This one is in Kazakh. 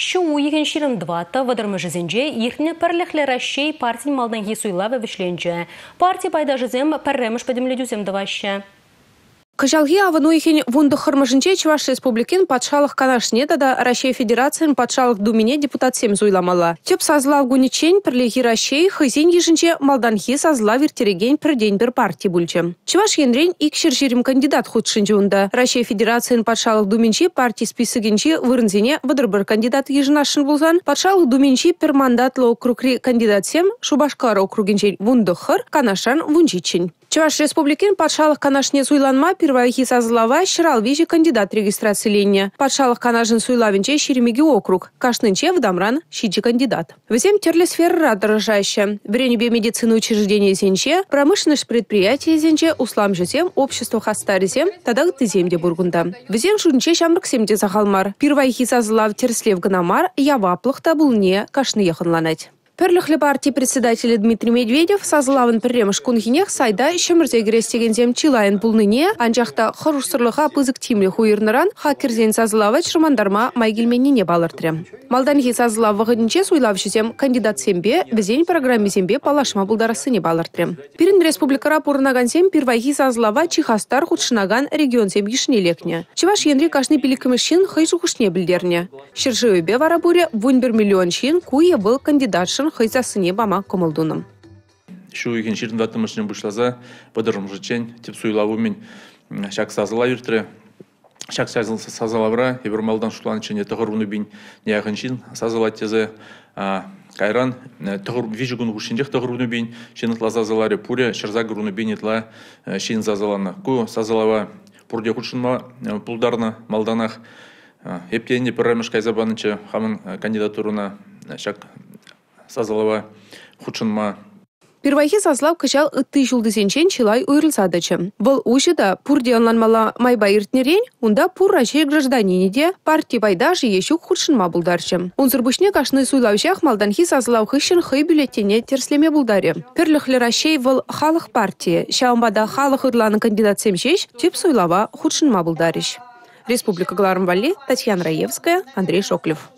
Шу уйген ширын двата вадырмы жизенже иртне пірліхлі Рашей партин малданхи суйлавы вишленже. Партия пайда жизем пірреміш падемледюзем даваще. Кыжалги авануихин Чуваш Республикин патшалық канашне да Россия Федерациян патшалық думине депутат сем зуйламала. Теп сазлав гуничень пірлеги Россия хызин ежінче малданхи сазла вертереген пірден бір партия бүлче. Чуваш енрен икшер жерім кандидат худшынче унда. Россия Федерациян патшалық думинче партия списыгенче вырынзене вадыр бір кандидат ежінашын болған. Патшалық думинче пір мандатлы округри кандидат сем Шубашкар округенче вунды хыр канашан вунчичень. Чуваш республикин патшалық канашне суйланма первайхи сазылава шырал вижи кандидат регистрацияленне. Патшалық канашын суйлавинче шеремеги округ. Кашнынче вдамран шиджи кандидат. Везем терле сфера дорожаще. Бренебе медицины учреждения зенче, промышленность предприятия зенче, услам жезем, общество хастаризем, тадак тыземде бургунда. Везем шунче шамрак семде захалмар. Первайхи сазылав терслев гнамар, яваплых табулне кашны еханланать. Перліхлі партии председателі Дмитрий Медведев сазылавын пірреміш күнгінех сайда шымырзе керестеген зем чилайын пулныне, анжақта құрушсырлыға пызык тимлі хуйырныран хакерзен сазылавы чырмандарма майгелменіне балыртырем. Малданхи сазылавы ғыдынче суйлав жізем кандидат сембе, бізен программе сембе палашма бұлдарысыне балыртырем. Пирин республикара пурнаган сем пирвайхи сазылава чихастар худшынаган регион сем ешнелекне. Чываш енри кашны пиликімішін хый жуғышне білдерне. Шыржыөбе варабуре вун бір миллион чин куе был кандидатшын хыйзасыне бама комылдуным. Шу иген ширин ватымышын бұшлаза, бұдырым жычен, тип суйлаву мен шак сазыла юртыры. Шак сазалавра, ебір малдан шулан чене тұғыруны бін неяғын шин сазала тезе кайран тұғыр вижігін ғушіндек тұғыруны бін шин лазазалары пуре шырза ғыруны бін етла шин зазаланы. Ку сазалава пурде худшынма пулдарна малданах Ептенде піррамыш кайзабанычы хамын кандидатурына шак сазалава худшынма Первайхи сазлав кычал ытты жылдызенчен чилай уйрылсадычы. Бұл ушыда пурде анланмала майба иртнерен, унда пур рачей гражданине партия байда жиешук худшынма булдарчы. Унзырбышне кашны суйлавшах малданхи сазлав хыщын хый бюллетене терслеме булдаре. Перліхлі рачей выл халық партия, шаумбада халық ырланы кандидат семшеш, тип суйлава худшынма булдарыш. Республика Глармвали, Татьяна Раевская, Андрей Шоклев.